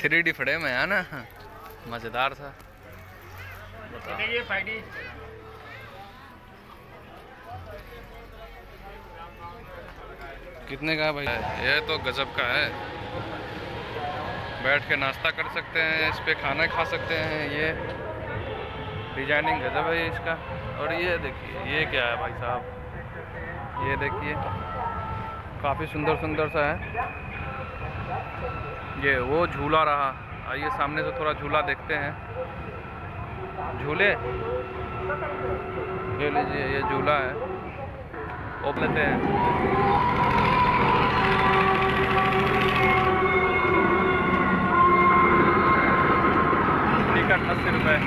Three D frame है ना? मज़ेदार था। कितने का है भाई? ये तो गजब का है। बैठ के नाश्ता कर सकते हैं इस पे खाना खा सकते हैं ये डिज़ाइनिंग गजब है इसका। और ये देखिए ये क्या है भाई साहब? ये देखिए काफ़ी सुंदर सुंदर सा है। ये वो झूला रहा। आइए सामने से थोड़ा झूला देखते हैं। झूले? ये लीजिए, ये झूला है। ओप लेते हैं। टिकट अस्सी रुपये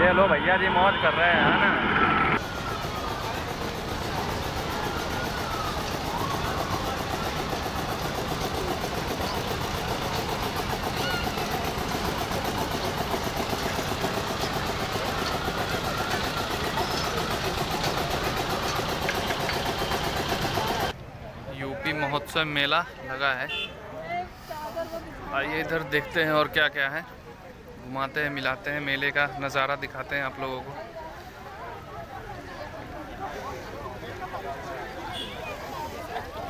ये लो भैया जी, मौज कर रहे हैं, है ना यूपी महोत्सव मेला लगा है। आइए इधर देखते हैं और क्या क्या है। घुमाते हैं, मिलाते हैं, मेले का नज़ारा दिखाते हैं आप लोगों को।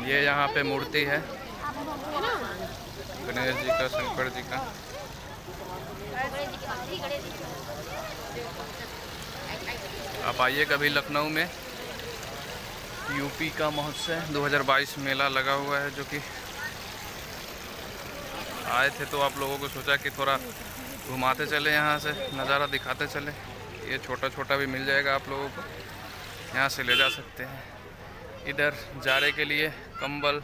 ये यहाँ पे मूर्ति है। गणेश जी का, शंकर जी का। आप आइए कभी लखनऊ में। यूपी का महोत्सव 2022 मेला लगा हुआ है जो कि आए थे तो आप लोगों को सोचा कि थोड़ा घुमाते चले, यहाँ से नज़ारा दिखाते चले। ये छोटा छोटा भी मिल जाएगा आप लोगों को। यहाँ से ले जा सकते हैं। इधर जाड़े के लिए कंबल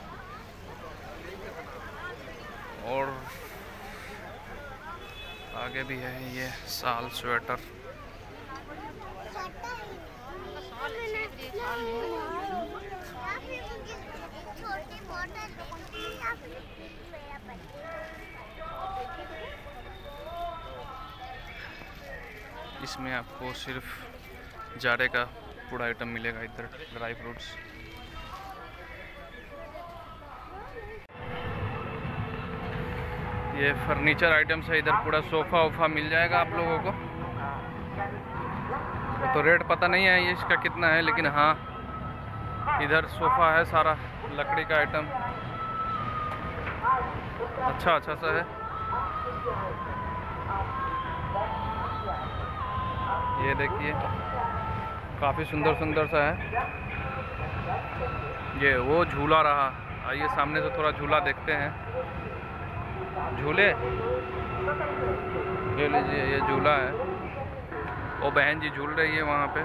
और आगे भी है ये साल स्वेटर छोटी मोटर इसमें आपको सिर्फ़ जाड़े का पूरा आइटम मिलेगा इधर ड्राई फ्रूट्स ये फर्नीचर आइटम्स है, इधर पूरा सोफ़ा वोफा मिल जाएगा आप लोगों को। तो रेट पता नहीं है ये इसका कितना है, लेकिन हाँ इधर सोफ़ा है सारा, लकड़ी का आइटम अच्छा अच्छा सा है। ये देखिए, काफ़ी सुंदर सुंदर सा है। ये वो झूला रहा। आइए, सामने से थोड़ा झूला देखते हैं। झूले? ये लीजिए, ये झूला है। वो बहन जी झूल रही है वहाँ पे।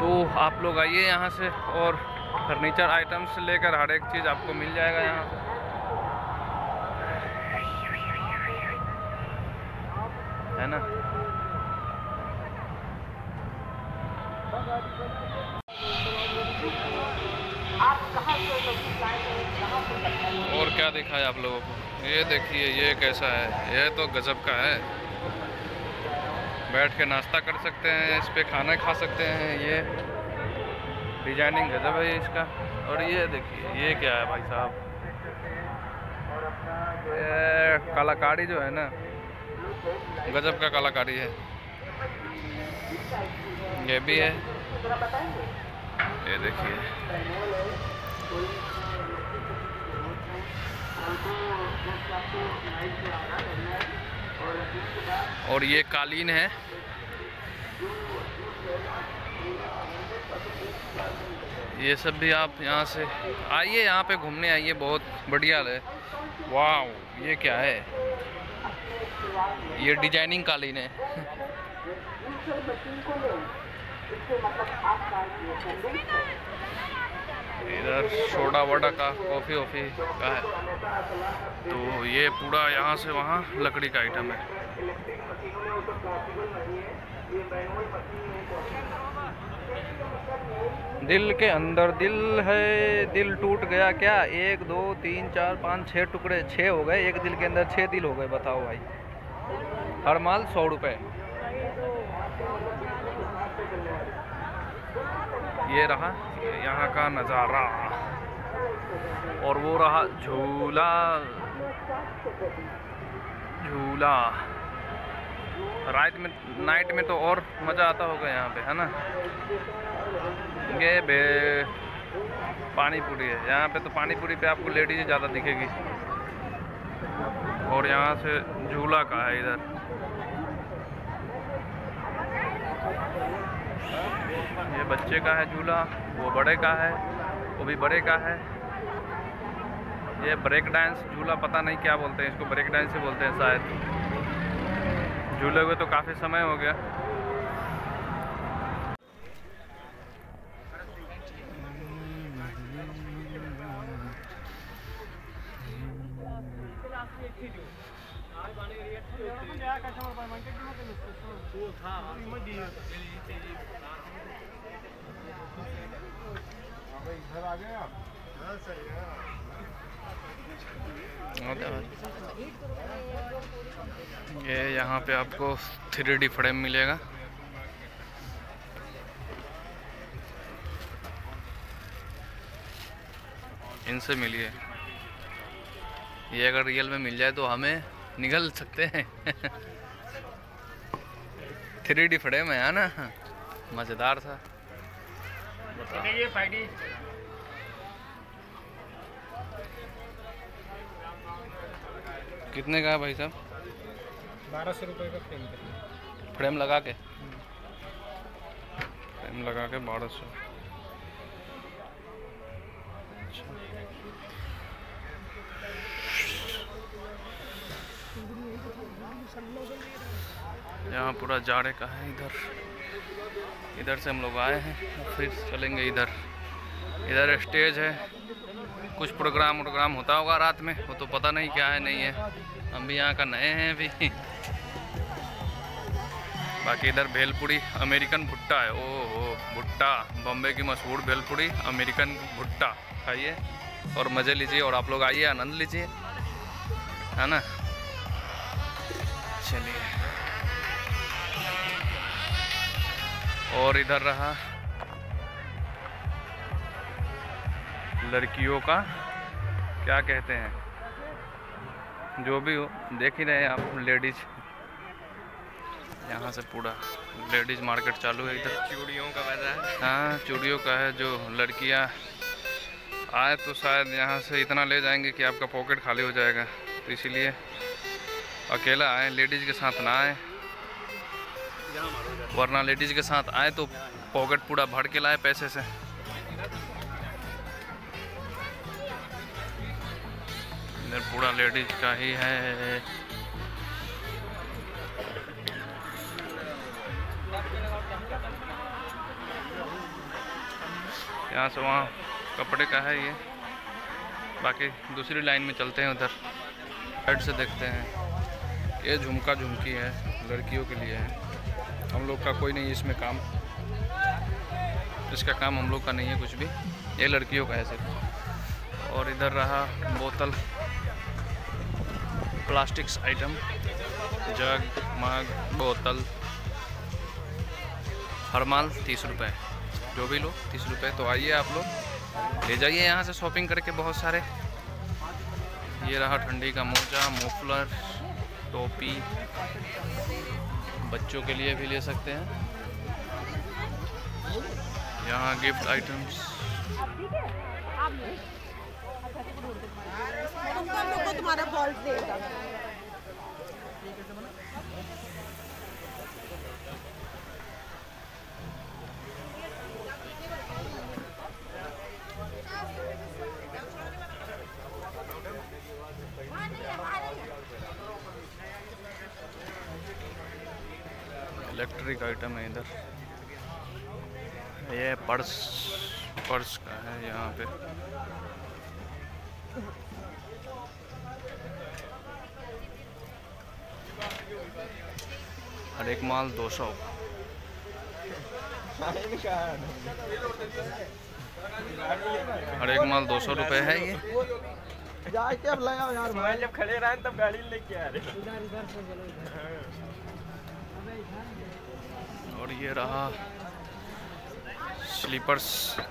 तो आप लोग आइए यहाँ से और फर्नीचर आइटम्स से लेकर हर एक चीज़ आपको मिल जाएगा यहाँ से। है ना? और क्या दिखा है आप लोगों को? ये देखिए, ये कैसा है? ये तो गजब का है। बैठ के नाश्ता कर सकते हैं, इस पे खाना खा सकते हैं, ये डिज़ाइनिंग गजब है इसका। और ये देखिए, ये क्या है भाई साहब? ये कलाकारी जो है ना, गजब का कलाकारी है। ये भी है। ये देखिए। और ये कालीन है। ये सब भी आप यहाँ से आइए, यहाँ पे घूमने आइए, बहुत बढ़िया है। वाह ये क्या है? ये डिज़ाइनिंग कालीन है। इधर सोडा वोडा का, कॉफ़ी वॉफ़ी का है। तो ये पूरा यहाँ से वहाँ लकड़ी का आइटम है। दिल के अंदर दिल है, दिल टूट गया क्या? एक, दो, तीन, चार, पाँच छः टुकड़े छः हो गए। एक दिल के अंदर छः दिल हो गए, बताओ भाई। हर माल सौ रुपये ये रहा यहाँ का नज़ारा। और वो रहा झूला। झूला। रात में नाइट में तो और मज़ा आता होगा यहाँ पे, है ना? ये बे पानी पूरी है। यहाँ पे तो पानी पूरी पे आपको लेडीज़ ज़्यादा दिखेगी। और यहाँ से झूला का है इधर। ये बच्चे का है झूला, वो बड़े का है, वो भी बड़े का है। ये ब्रेक डांस झूला पता नहीं क्या बोलते हैं, इसको ब्रेक डांस ही बोलते हैं शायद। झूले हुए तो काफ़ी समय हो गया। ये यहाँ पे आपको थ्री डी फ्रेम मिलेगा। इनसे मिलिए। ये अगर रियल में मिल जाए तो हमें निकल सकते हैं। थ्री डी फ्रेम है ना? मज़ेदार था। कितने का है भाई साहब? बारह सौ रुपये का फ्रेम फ्रेम लगा के? फ्रेम लगा के बारह सौ। यहाँ पूरा जाड़े का है इधर। इधर से हम लोग आए हैं, फिर चलेंगे इधर। इधर स्टेज है, कुछ प्रोग्राम वोग्राम होता होगा रात में, वो तो पता नहीं क्या है, नहीं है। हम भी यहाँ का नए हैं अभी। बाकी इधर भेलपुरी, अमेरिकन भुट्टा है। ओ हो भुट्टा, बॉम्बे की मशहूर भेलपुरी, अमेरिकन भुट्टा। खाइए और मज़े लीजिए और आप लोग आइए, आनंद लीजिए। है ना? चलिए। और इधर रहा। लड़कियों का क्या कहते हैं? जो भी हो देख ही रहे हैं आप लेडीज़। यहाँ से पूरा लेडीज़ मार्केट चालू है इधर। चूड़ियों का बाज़ार हाँ। चूड़ियों का है जो लड़कियाँ आए तो शायद यहाँ से इतना ले जाएँगे कि आपका पॉकेट खाली हो जाएगा। तो इसीलिए अकेला आए लेडीज़ के साथ ना आए। वरना लेडीज़ के साथ आए तो पॉकेट पूरा भर के लाए पैसे से। इधर पूरा लेडीज़ का ही है। यहाँ से वहाँ कपड़े का है ये। बाकी दूसरी लाइन में चलते हैं उधर। साइड से देखते हैं। ये झुमका झुमकी है, लड़कियों के लिए है। हम लोग का कोई नहीं इसमें काम। इसका काम हम लोग का नहीं है कुछ भी। ये लड़कियों का है सिर्फ़। और इधर रहा बोतल, प्लास्टिक्स आइटम, जग, मग, बोतल। हर माल तीस रुपये जो भी लो, तीस रुपये तो आइए आप लोग। ले जाइए यहाँ से शॉपिंग करके बहुत सारे। ये रहा ठंडी का मोजा, मोफलर, टोपी। बच्चों के लिए भी ले सकते हैं। यहाँ गिफ्ट आइटम्स तुम्हारा फॉल्ट देगा। इलेक्ट्रिक आइटम है इधर। ये पर्स पर्स का है यहाँ पे। हर एक माल दो सौ। हर एक माल दो सौ रुपये है ये। जाके अब लगाओ यार मोबाइल जब खड़े रहे तब गाड़ी लेके आ रहे और ये रहा। स्लीपर्स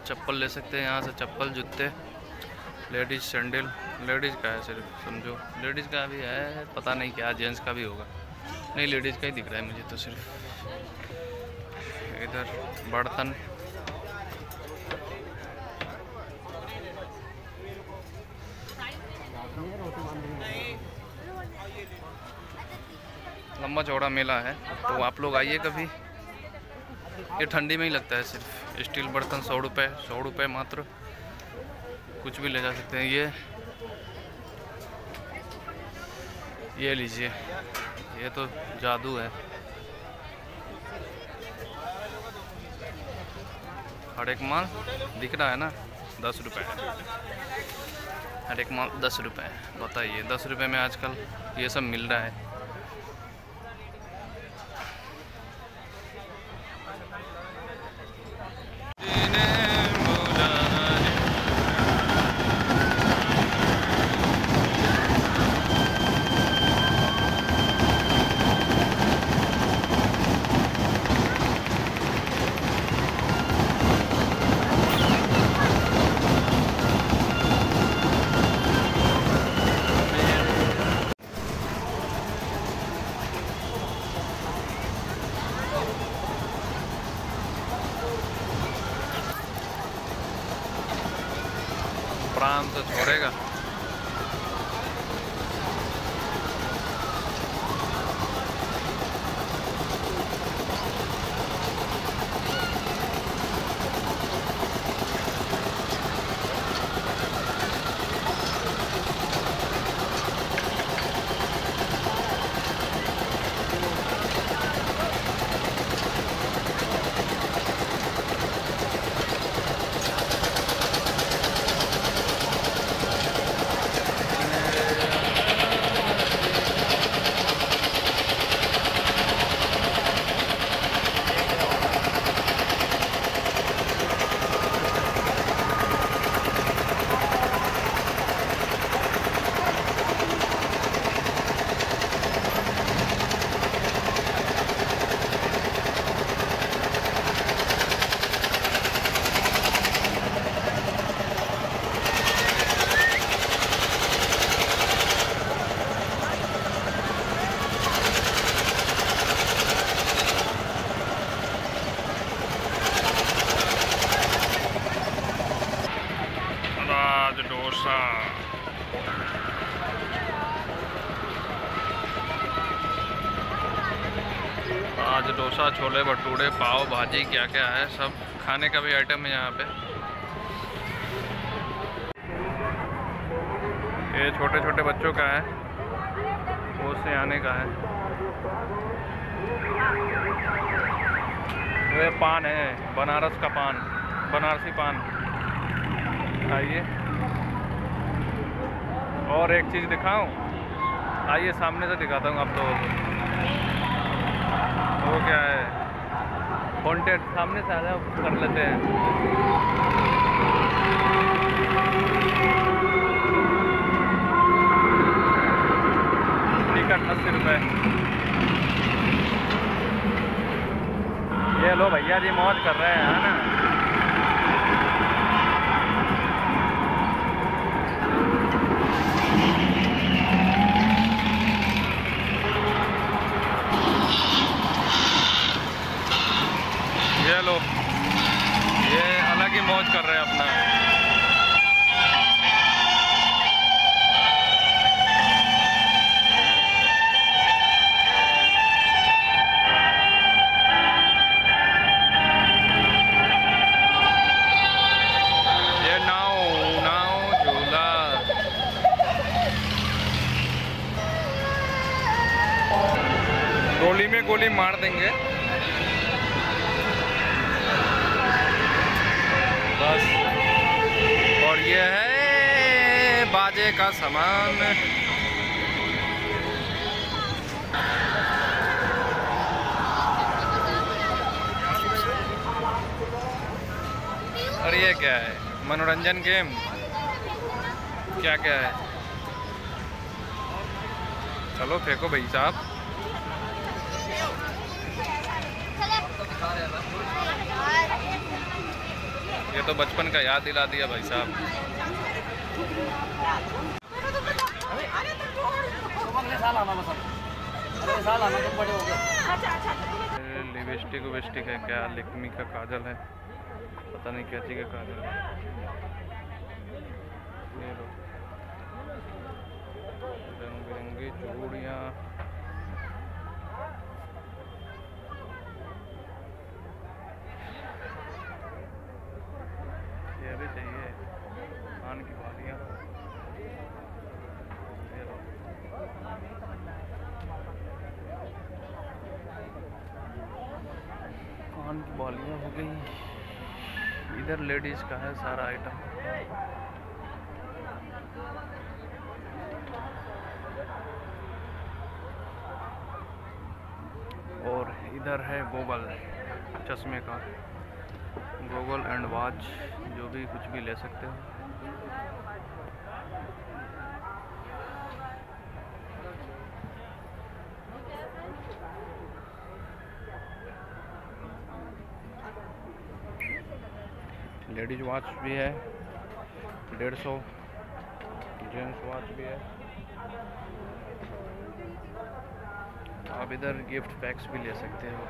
चप्पल ले सकते हैं यहाँ से, चप्पल, जूते। लेडीज़ सैंडल लेडीज़ का है सिर्फ़, समझो। लेडीज़ का भी है, पता नहीं क्या जेंट्स का भी होगा। नहीं लेडीज़ का ही दिख रहा है मुझे तो सिर्फ़। इधर, बर्तन। लंबा चौड़ा मेला है तो आप लोग आइए कभी। ये ठंडी में ही लगता है सिर्फ़। स्टील बर्तन सौ रुपये सौ रुपये मात्र। कुछ भी ले जा सकते हैं। ये ये लीजिए। ये तो जादू है। हर एक माल दिख रहा है ना? दस रुपये हर एक माल दस रुपये बताइए, दस रुपये में आजकल ये सब मिल रहा है। प्राण से छोड़ेगा राज डोसा आज डोसा, छोले, भटूरे, पाव, भाजी क्या क्या है, सब खाने का भी आइटम है यहाँ पे। ये छोटे छोटे बच्चों का है वो से आने का है। ये पान है, बनारस का पान, बनारसी पान। आइए। और एक चीज़ दिखाऊँ? आइए, सामने से दिखाता हूँ आप को। वो क्या है? कॉन्टेक्ट सामने से आ जाए कर लेते हैं। टिकट अस्सी रुपये ये लो भैया जी, मौज कर रहे हैं, है ना? कर रहे हैं अपना। सामान। और ये क्या है? मनोरंजन गेम? क्या क्या है? चलो, फेंको भाई साहब। ये तो बचपन का याद दिला दिया भाई साहब। लिपस्टिक विस्टिक है क्या? लिकमी का काजल है। पता नहीं क्या चीज़ का काजल है। रंग बिरंगी ये भी चाहिए कान की बालियाँ ये लो बालियाँ हो गई। इधर लेडीज़ का है सारा आइटम और इधर है गोगल चश्मे का। गोगल एंड वॉच जो भी कुछ भी ले सकते हो। लेडीज़ वॉच भी है डेढ़ सौ जेंट्स वॉच भी है। आप इधर गिफ्ट पैक्स भी ले सकते हो।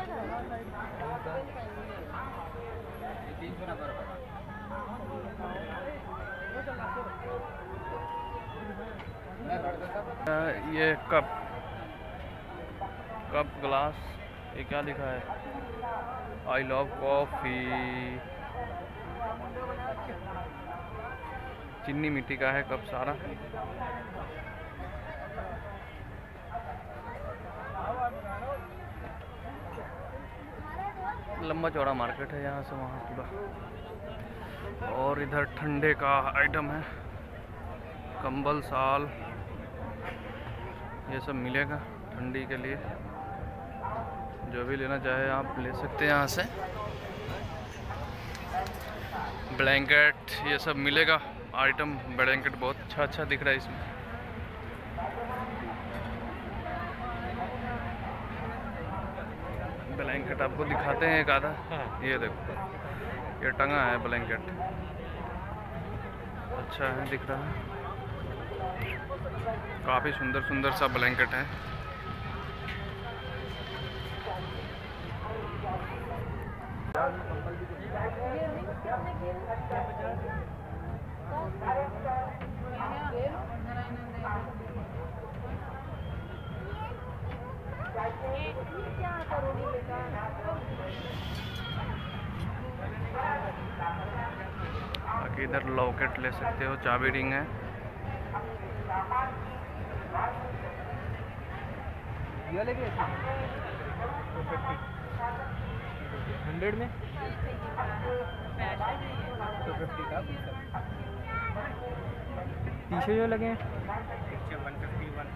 अ, ये कप कप ग्लास, ये क्या लिखा है? आई लव कॉफ़ी चीनी मिट्टी का है कप सारा। लंबा चौड़ा मार्केट है यहाँ से वहाँ पूरा। और इधर ठंडे का आइटम है। कंबल, साल। ये सब मिलेगा ठंडी के लिए। जो भी लेना चाहे आप ले सकते हैं यहाँ से। ब्लैंकेट ये सब मिलेगा। आइटम ब्लैंकेट बहुत अच्छा अच्छा दिख रहा है इसमें। ब्लैंकेट आपको दिखाते हैं एक आधा। ये देखो। ये टंगा है ब्लैंकेट अच्छा है दिख रहा है। काफ़ी सुंदर सुंदर सा ब्लैंकेट है। इधर लॉकेट ले सकते हो चाबी रिंग है। हंड्रेड में टू फिफ्टी का पीछे जो लगे हैं। वन फिफ्टी वन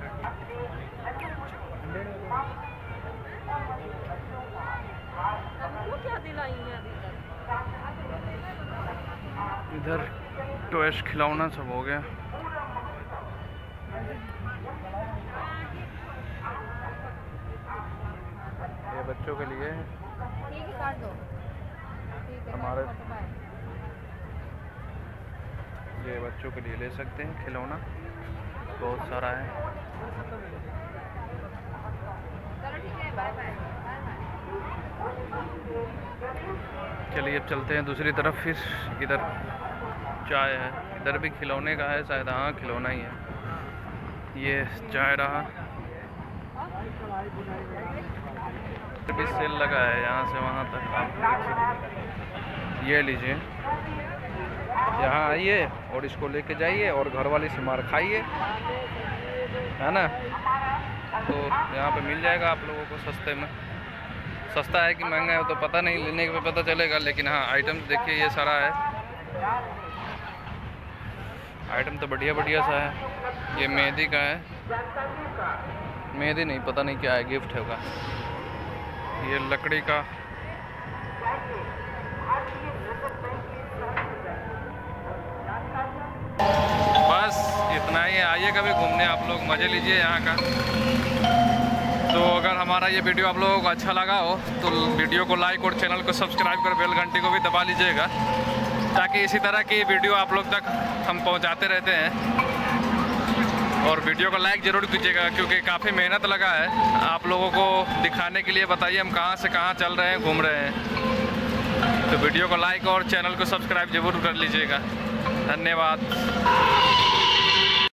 हमको क्या दिलाई है अभी तक इधर टॉयस खिलौना सब हो गया ये बच्चों के लिए है ठीक है काट दो बाय। ये बच्चों के लिए ले सकते हैं खिलौना। बहुत सारा है। चलिए अब चलते हैं दूसरी तरफ़ फिर। इधर चाय है। इधर भी खिलौने का है, शायद हाँ खिलौना ही है। ये चाय रहा। भी सेल लगा है यहाँ से वहाँ तक। आप देख सकते हैं। ये लीजिए। यहाँ आइए और इसको लेके जाइए और घर वाले से मार खाइए। है ना? तो यहाँ पे मिल जाएगा आप लोगों को सस्ते में। सस्ता है कि महँगा है तो पता नहीं, लेने के पता चलेगा, लेकिन हाँ आइटम देखिए, ये सारा है। आइटम तो बढ़िया बढ़िया सा है। ये मेहंदी का है। मेहंदी नहीं, पता नहीं क्या है गिफ्ट होगा ये लकड़ी का। बस इतना ही आइए कभी घूमने आप लोग, मज़े लीजिए यहाँ का। तो अगर हमारा ये वीडियो आप लोगों को अच्छा लगा हो तो वीडियो को लाइक और चैनल को सब्सक्राइब कर बेल घंटी को भी दबा लीजिएगा, ताकि इसी तरह की वीडियो आप लोग तक हम पहुंचाते रहते हैं। और वीडियो को लाइक ज़रूर कीजिएगा, क्योंकि काफ़ी मेहनत लगा है। आप लोगों को दिखाने के लिए बताइए, हम कहाँ से कहाँ चल रहे हैं, घूम रहे हैं। तो वीडियो को लाइक और चैनल को सब्सक्राइब ज़रूर कर लीजिएगा। धन्यवाद।